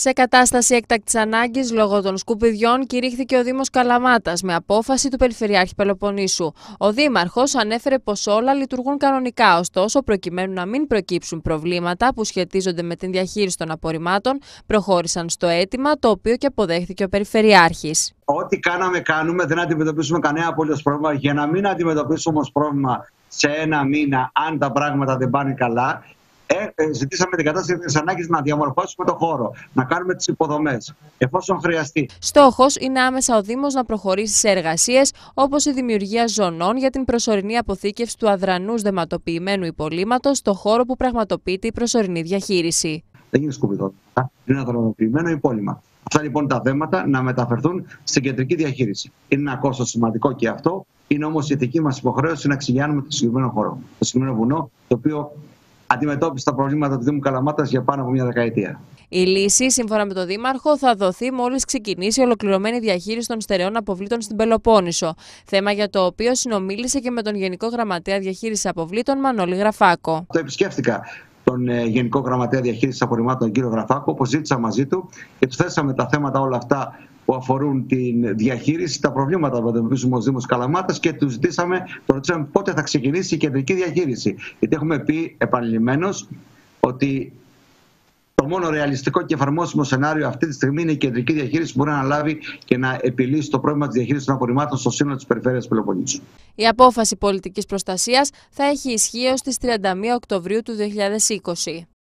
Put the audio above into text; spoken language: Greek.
Σε κατάσταση έκτακτης ανάγκης λόγω των σκουπιδιών, κηρύχθηκε ο Δήμος Καλαμάτας με απόφαση του Περιφερειάρχη Πελοποννήσου. Ο Δήμαρχος ανέφερε πως όλα λειτουργούν κανονικά, ωστόσο, προκειμένου να μην προκύψουν προβλήματα που σχετίζονται με την διαχείριση των απορριμμάτων, προχώρησαν στο αίτημα το οποίο και αποδέχθηκε ο Περιφερειάρχης. Ό,τι κάναμε, κάνουμε, δεν αντιμετωπίσουμε κανένα απολύτω πρόβλημα. Για να μην αντιμετωπίσουμε όμως πρόβλημα σε ένα μήνα, αν τα πράγματα δεν πάνε καλά, ε, ε, ζητήσαμε την κατάσταση της ανάγκης να διαμορφώσουμε το χώρο, να κάνουμε τις υποδομές, εφόσον χρειαστεί. Στόχος είναι άμεσα ο Δήμος να προχωρήσει σε εργασίες όπως η δημιουργία ζωνών για την προσωρινή αποθήκευση του αδρανούς δεματοποιημένου υπολείμματος στο χώρο που πραγματοποιείται η προσωρινή διαχείριση. Δεν είναι σκουπιδότητα, είναι αδρανοποιημένο υπόλοιμα. Αυτά λοιπόν τα δέματα να μεταφερθούν στην κεντρική διαχείριση. Είναι ένα κόστος σημαντικό και αυτό. Είναι όμως η ηθική μας υποχρέωση να εξηγιάνουμε το συγκεκριμένο χώρο, το συγκεκριμένο βουνό, το οποίο αντιμετώπισε τα προβλήματα του Δήμου Καλαμάτας για πάνω από μια δεκαετία. Η λύση, σύμφωνα με τον Δήμαρχο, θα δοθεί μόλις ξεκινήσει η ολοκληρωμένη διαχείριση των στερεών αποβλήτων στην Πελοπόννησο. Θέμα για το οποίο συνομίλησε και με τον Γενικό Γραμματέα Διαχείρισης Αποβλήτων Μανώλη Γραφάκο. Το επισκέφτηκα τον ε, Γενικό Γραμματέα Διαχείρισης Απορριμμάτων, τον κύριο Γραφάκο, όπως ζήτησα μαζί του και του θέσαμε τα θέματα όλα αυτά που αφορούν τη διαχείριση, τα προβλήματα που αντιμετωπίζουμε ως Δήμος Καλαμάτας και τους ζητήσαμε, το ρωτήσαμε πότε θα ξεκινήσει η κεντρική διαχείριση. Γιατί έχουμε πει επανειλημμένω ότι το μόνο ρεαλιστικό και εφαρμόσιμο σενάριο αυτή τη στιγμή είναι η κεντρική διαχείριση που μπορεί να λάβει και να επιλύσει το πρόβλημα της διαχείρισης των απορριμμάτων στο σύνολο της περιφέρειας Πελοποννήσου. Η απόφαση πολιτικής προστασίας θα έχει ισχύ έως τις 31 Οκτωβρίου του 2020.